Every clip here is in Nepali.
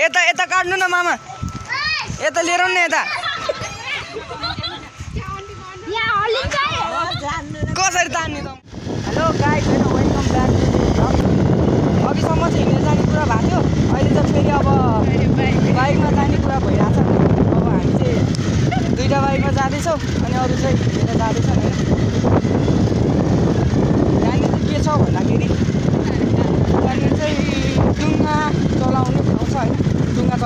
यता यता काट्नु न मामा। यता लिएर न यता। कसरी तान्ने त? हेलो गाइड होइन वेलकम ब्याक अघिसम्म चाहिँ हिँडेर जाने कुरा भएको थियो। अहिले चाहिँ फेरि अब बाइकमा जाने कुरा भइरहेछ। अब हामी चाहिँ दुइटा बाइकमा जाँदैछौँ अनि अरू चाहिँ हिँडेर जाँदैछौँ होइन। यहाँनिर चाहिँ के छ भन्दाखेरि यहाँनिर चाहिँ डुङ्गा चलाउने ठाउँ छ होइन डुङ्गा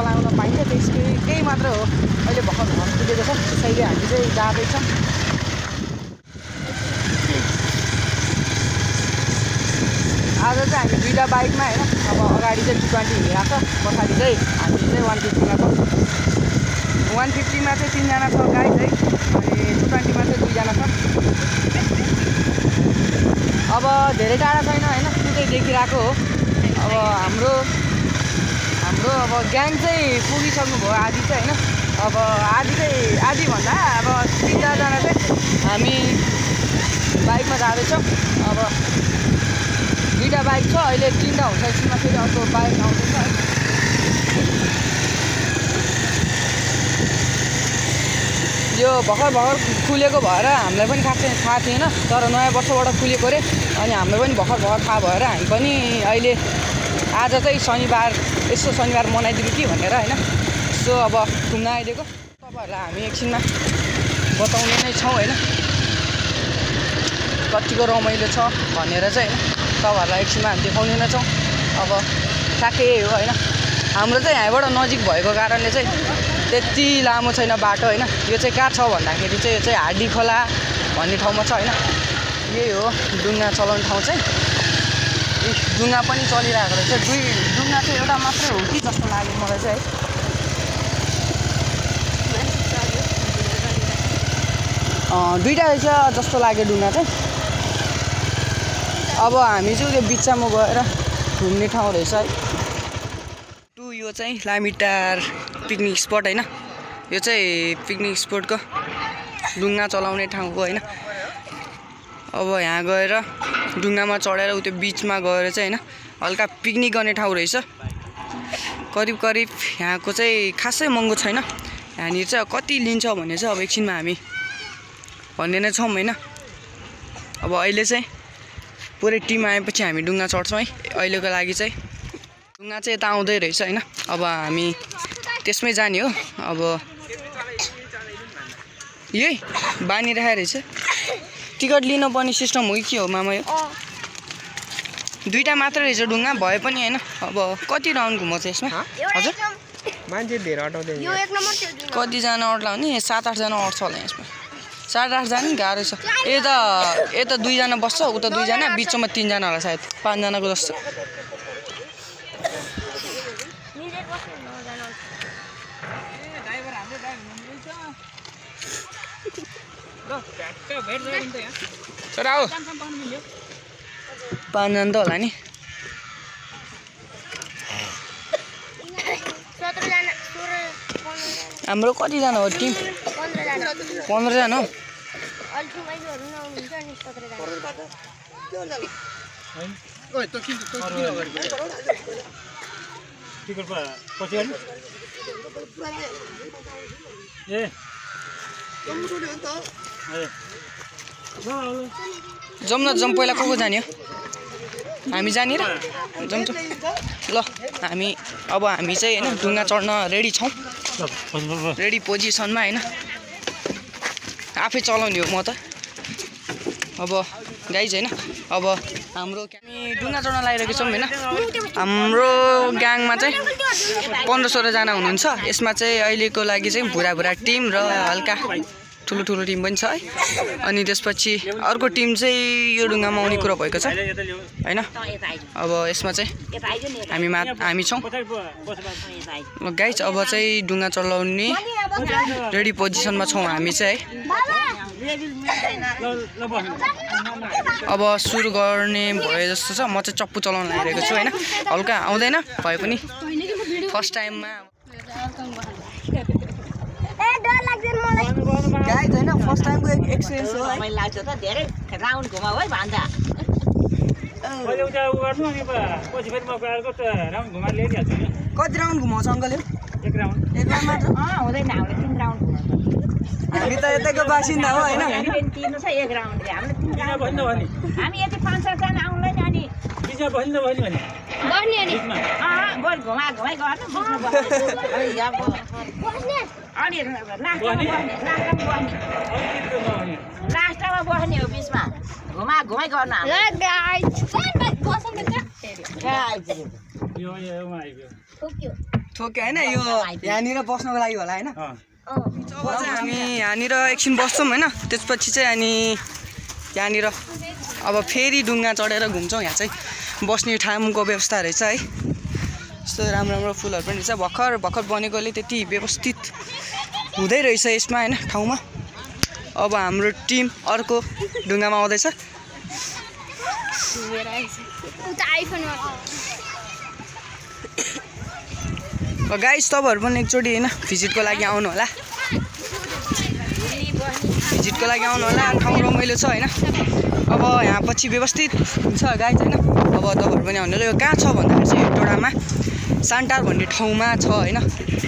त्यसकै त्यही मात्र हो। अहिले भर्खर घर पुगेको छ त्यसैले हामी चाहिँ जाँदैछौँ। आज चाहिँ हामी दुइटा बाइकमा होइन अब अगाडि चाहिँ टु ट्वेन्टी हिँडिरहेको छ पछाडि चाहिँ हामी चाहिँ वान फिफ्टीमा छौँ। वान फिफ्टीमा चाहिँ तिनजना छ गाडी चाहिँ अनि टु ट्वेन्टीमा चाहिँ दुईजना छ। अब धेरै टाढा छैन होइन त्यो चाहिँ देखिरहेको हो। अब हाम्रो अब ग्याङ चाहिँ पुगिसक्नु भयो आधी चाहिँ होइन। अब आधी चाहिँ आधीभन्दा अब तिन चारजना चाहिँ हामी बाइकमा जाँदैछौँ। अब दुइटा बाइक छ अहिले तिनवटा हुन्छ एकछिनमा फेरि अर्को बाइक आउँदैछ। यो भर्खर भर्खर खुलेको भएर हामीलाई पनि खासै थाहा थिएन। तर नयाँ वर्षबाट खुलेको अरे अनि हामीलाई पनि भर्खर भर्खर थाहा भएर हामी पनि अहिले आज चाहिँ शनिबार यसो शनिबार मनाइदिनु कि भनेर होइन? यसो अब घुम्न आइदिएको। तपाईँहरूलाई हामी एकछिनमा बताउने नै छौँ होइन? कतिको रमाइलो छ भनेर चाहिँ होइन? तपाईँहरूलाई एकछिनमा हामी देखाउने नै छौँ। अब ठ्याक्कै हो होइन? हाम्रो चाहिँ यहाँबाट नजिक भएको कारणले चाहिँ त्यति लामो छैन बाटो होइन? यो चाहिँ कहाँ छ भन्दाखेरि चाहिँ यो चाहिँ हाडी खोला भन्ने ठाउँमा छ होइन? यही हो डुङ्गा चलाउने ठाउँ चाहिँ। डुङ्गा पनि चलिरहेको रहेछ। दुई डुङ्गा चाहिँ एउटा मात्रै हो कि जस्तो लाग्यो मलाई चाहिँ। है दुइटा रहेछ जस्तो लाग्यो डुङ्गा चाहिँ। अब हामी चाहिँ त्यो बिचमा गएर घुम्ने ठाउँ रहेछ है। टु यो चाहिँ लामिटार पिकनिक स्पट होइन। यो चाहिँ पिकनिक स्पटको डुङ्गा चलाउने ठाउँको होइन। अब यहाँ गएर डुङ्गामा चढेर उ त्यो बिचमा गएर चाहिँ होइन हल्का पिकनिक गर्ने ठाउँ रहेछ। करिब करिब यहाँको चाहिँ खासै महँगो छैन। यहाँनिर चाहिँ कति लिन्छ भने चाहिँ अब एकछिनमा हामी भन्ने नै छौँ होइन। अब अहिले चाहिँ पुरै टिम आएपछि हामी डुङ्गा चढ्छौँ है। अहिलेको लागि चाहिँ डुङ्गा चाहिँ यता आउँदै रहेछ होइन। अब हामी त्यसमै जाने हो। अब यही बानिरहेको रहेछ। टिकट लिनुपर्ने सिस्टम हो कि के हो मामा यो? दुइटा मात्रै रहेछ डुङ्गा भए पनि होइन। अब कति राउन्ड घुमाउँछ यसमा? हजुर। मान्छे धेरै अटाउँदैन यो एक नम्बर थियो जुन कतिजना अट्ला भने सात आठजना अट्छ होला यसमा। सात आठजना नि गाह्रो छ। यता यता दुईजना बस्छ उता दुईजना बिचमा तिनजना होला सायद। पाँचजनाको जस्तो मिलेर बस्नु नजानु तर आऊ पाँचजना त होला नि। हाम्रो कतिजना हो टिम? पन्ध्रजना हो। ए जाउँ न जाउँ पहिला को को जाने हो? हामी जाने र? जाउँ ल हामी अब हामी चाहिँ होइन डुङ्गा चढ्न रेडी छौँ। रेडी पोजिसनमा होइन। आफै चलाउने हो म त। अब गाइज होइन अब हाम्रो हामी चढ्न लागिरहेको छौँ होइन। हाम्रो ग्याङमा चाहिँ पन्ध्र सोह्रजना हुनुहुन्छ। यसमा चाहिँ अहिलेको लागि चाहिँ भुरा भुरा टिम र हल्का ठुलो ठुलो टिम पनि छ है। अनि त्यसपछि अर्को टिम चाहिँ यो डुङ्गामा आउने कुरो भएको छ। होइन? अब यसमा चाहिँ हामी मा हामी छौँ। गाइज अब चाहिँ डुङ्गा चलाउने रेडी पोजिसनमा छौँ हामी चाहिँ है। अब सुरु गर्ने भयो जस्तो छ। म चाहिँ चप्पु चलाउन लागिरहेको छु होइन? हल्का आउँदैन? भए पनि। फर्स्ट टाइममा ए डर लाग्दैन मलाई गाइज होइन फर्स्ट टाइमको एक्सपिरियन्स हो है? समय लाग्छ त धेरै राउन्ड घुमाऊ है भान्जा। अनि कति राउन्ड घुमाउँछ अङ्कलले? एक राउन्ड एक राउन्ड मात्र? अँ हुँदैन हामीले तिन राउन्ड हामी त यतैको बासिन्दा हो होइन? एक हामीले राउन्ड हामी यति पाँच सातजना आउँला नि। बस्नु अनि बोल घुमा घुमाइ गर्नु बिचमा बस्नु। अनि लास्टमा बस्ने? हो बिचमा। घुमा घुमाइ गर्नु ठोक्यो ठोक्यो होइन यो यहाँनिर बस्नको लागि होला होइन। अँ। अब चाहिँ हामी यहाँनिर एकछिन बस्छौँ होइन। त्यसपछि चाहिँ अनि यहाँनिर अब फेरि डुङ्गा चढेर घुम्छौँ यहाँ चाहिँ। बस्ने ठाउँको व्यवस्था रहेछ है। यस्तो राम्रो राम्रो फुलहरू पनि रहेछ। भर्खर भर्खर बनेकोले त्यति व्यवस्थित हुँदै रहेछ यसमा होइन ठाउँमा। अब हाम्रो टिम अर्को ढुङ्गामा आउँदैछ। गाइस तपाईँहरू पनि एकचोटि होइन भिजिटको लागि आउनु होला। भिजिटको लागि आउनु होला। ठाउँ रमाइलो छ होइन। अब यहाँ पछि व्यवस्थित हुन्छ गाइज होइन? अब तपाईँहरू पनि आउनु यो कहाँ छ भन्दाखेरि चाहिँ टोडामा सान्टार भन्ने ठाउँमा छ होइन?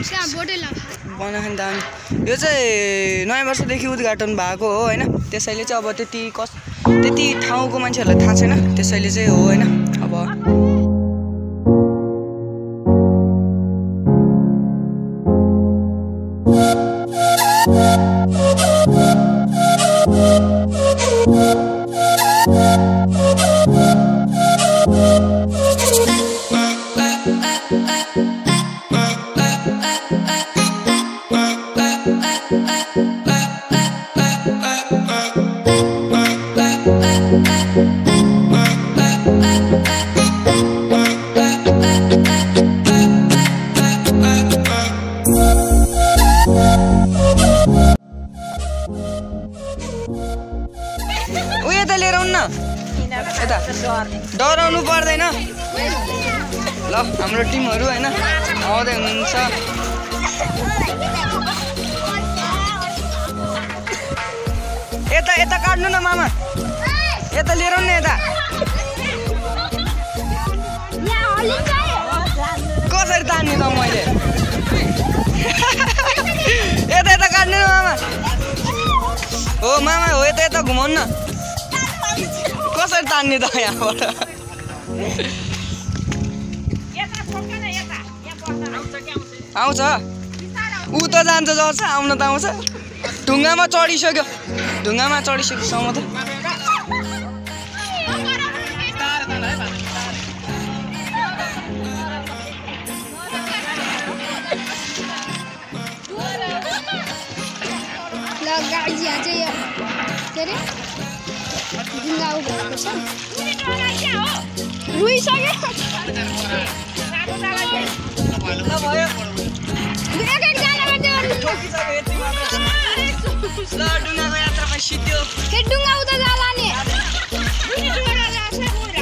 त्यहाँ बोर्डै लगा बनाएको नि दामी यो चाहिँ नयाँ वर्षदेखि उद्घाटन भएको हो होइन? त्यसैले चाहिँ अब त्यति कस त्यति ठाउँको मान्छेहरूलाई थाहा छैन। त्यसैले चाहिँ हो होइन? यता डराउनु पर्दैन ल हाम्रो टिमहरू होइन आउँदै हुनुहुन्छ यता यता काट्नु न मामा। यता लिएर न यता। कसरी तान्ने त मैले? यता यता काट्नु न मामा। हो मामा हो यता यता घुमाउनु न। कसरी तान्ने त यहाँबाट? आउँछ। ऊ त जान्छ जर्छ आउन त आउँछ। ढुङ्गामा चढिसक्यो ढुङ्गामा चढिसक्यो सम्म त ल गाडी यहाँ चाहिँ यो के अरे ढुङ्गा उ भएको छ रुइसक्यो त्यो ढुङ्गाको यात्रामा सिद्धियो के ढुङ्गा उता जाला नि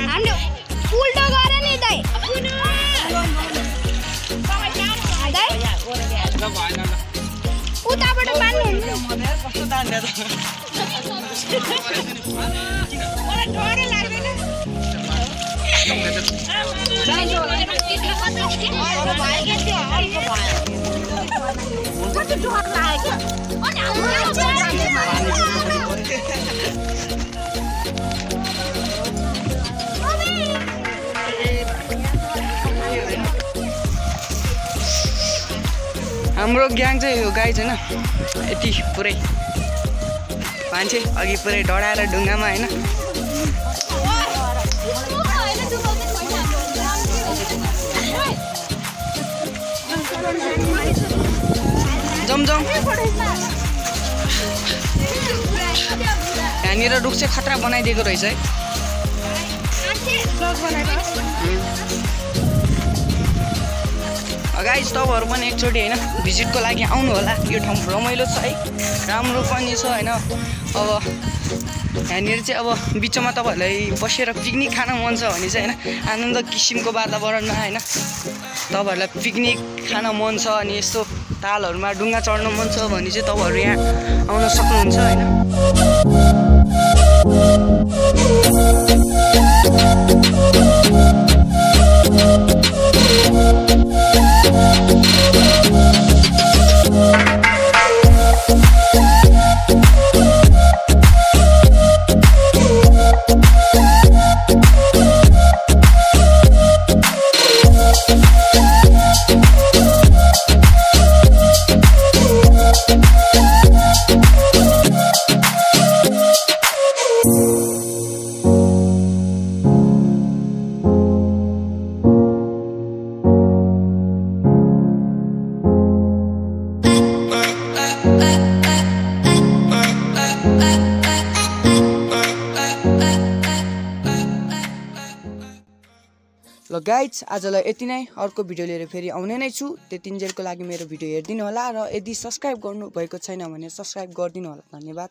हामीले उल्टो गरे नि दाइ उताबाट मान्नु हाम्रो ग्याङ चाहिँ यो गाई छैन। यति पुरै। मान्छे अघि पुरै डढाएर ढुङ्गामा होइन। जमजम। यहाँनिर रुख चाहिँ खतरा बनाइदिएको रहेछ है। गाइज तपाईँहरू पनि एकचोटि होइन भिजिटको लागि आउनु होला। यो ठाउँ रमाइलो छ है राम्रो पनि छ होइन। अब यहाँनिर चाहिँ अब बिचमा तपाईँहरूलाई बसेर पिकनिक खान मन छ भने चाहिँ होइन आनन्द किसिमको वातावरणमा होइन तपाईँहरूलाई पिकनिक खान मन छ अनि यस्तो तालहरूमा डुङ्गा चढ्न मन छ भने चाहिँ तपाईँहरू यहाँ आउन सक्नुहुन्छ होइन। ल गाइड्स आजलाई यति नै। अर्को भिडियो लिएर फेरि आउने नै छु। त्यतिन्जेलको लागि मेरो भिडियो हेरिदिनु होला र यदि सब्सक्राइब गर्नु भएको छैन भने सब्सक्राइब गरिदिनु होला। धन्यवाद।